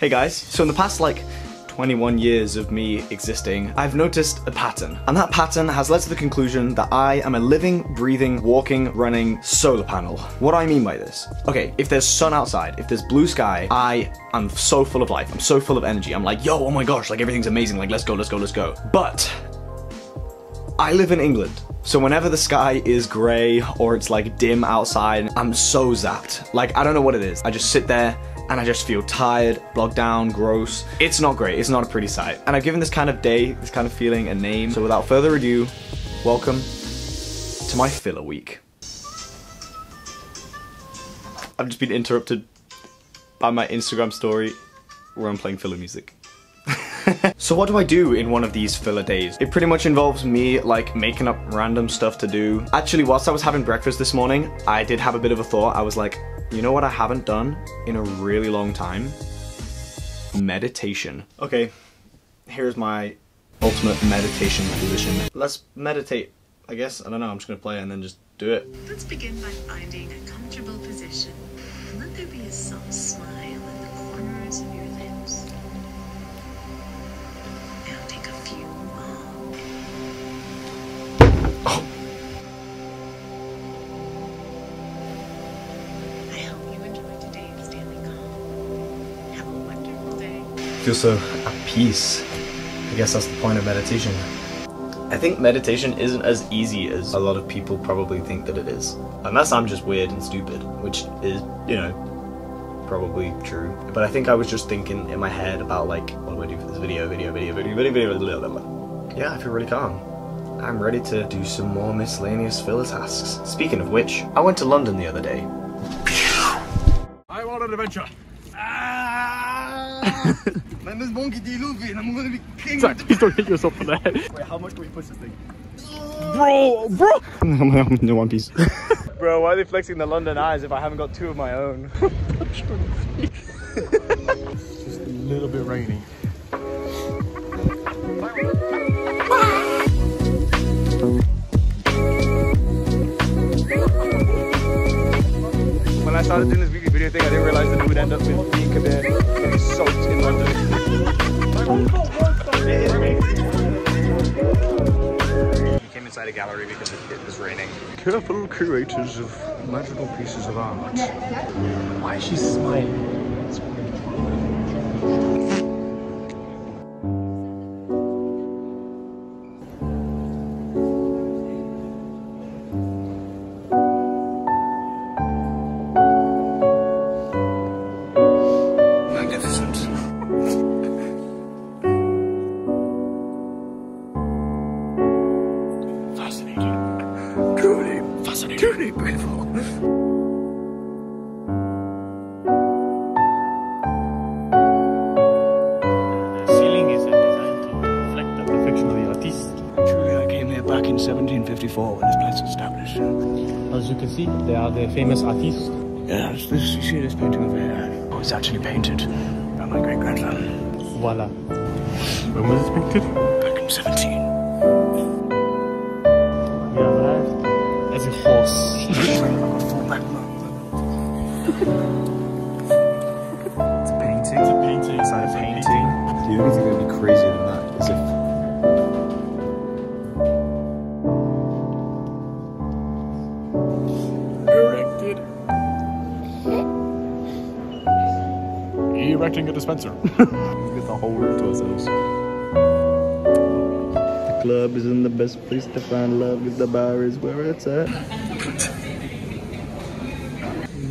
Hey guys, so in the past like 21 years of me existing, I've noticed a pattern. And that pattern has led to the conclusion that I am a living, breathing, walking, running solar panel. What do I mean by this? Okay, if there's sun outside, if there's blue sky, I am so full of life. I'm so full of energy. I'm like, yo, oh my gosh, like everything's amazing. Like, let's go, let's go, let's go. But I live in England. So whenever the sky is grey or it's like dim outside, I'm so zapped. Like, I don't know what it is. I just sit there and I just feel tired, bogged down, gross. It's not great, it's not a pretty sight. And I've given this kind of day, this kind of feeling a name. So without further ado, welcome to my filler week. I've just been interrupted by my Instagram story where I'm playing filler music. so what do I do in one of these filler days? It pretty much involves me like making up random stuff to do. Actually, whilst I was having breakfast this morning, I did have a bit of a thought. I was like, you know what I haven't done in a really long time? Meditation. Okay, here's my ultimate meditation position. Let's meditate. I guess, I don't know, I'm just gonna play and then just do it. Let's begin by finding a comfortable position. Feel so at peace. I guess that's the point of meditation. I think meditation isn't as easy as a lot of people probably think that it is. Unless I'm just weird and stupid, which is, you know, probably true. But I think I was just thinking in my head about like, what do I do for this video, video, video, video, video, video, video, video. Yeah, I feel really calm. I'm ready to do some more miscellaneous filler tasks. Speaking of which, I went to London the other day. I want an adventure. Ah! My name's Monkey D. Luffy, and I'm gonna be king. Zak, please don't hit yourself in the head. Wait, how much do we push this thing? Bro, bro. I'm in One Piece. Bro, why are they flexing the London eyes if I haven't got two of my own? Just a little bit rainy. Started doing this weekly video thing, I didn't realize that it would end up with being a bit soaked in London. We came inside a gallery because it, it was raining. Careful curators of magical pieces of art. Why is she smiling? Came here back in 1754 when this place was established. As you can see, they are the famous artists. Yeah, this, you see this painting over here? Oh, it's actually painted by my great grandson Voila. When was it painted? back in 17. As a horse. It's a painting. It's a painting. It's not a painting. The only thing that'd be crazier than that is if Erected. Erecting a dispenser. we get the whole room to ourselves. The club isn't the best place to find love, if the bar is where it's at.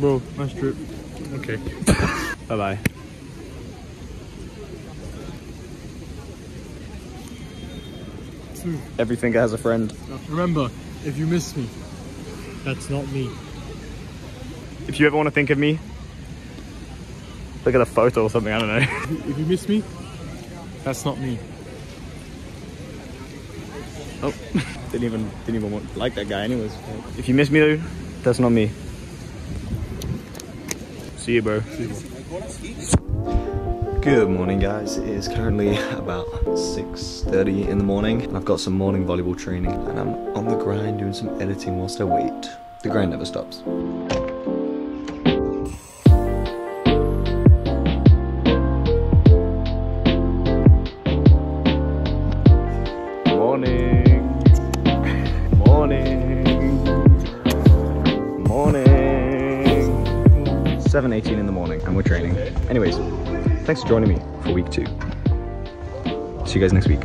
Bro, nice trip. Okay. Bye bye. Everything has a friend. Remember, if you miss me, That's not me. If you ever want to think of me, look at a photo or something, I don't know. if you miss me, that's not me. Oh, didn't even didn't even want, like that guy anyways. If you miss me though, that's not me. See you, bro. Good morning, guys. It is currently about 6:30 in the morning, and I've got some morning volleyball training, and I'm on the grind doing some editing whilst I wait. The grind never stops. 7.18 in the morning and we're training. Anyways, thanks for joining me for week two. See you guys next week.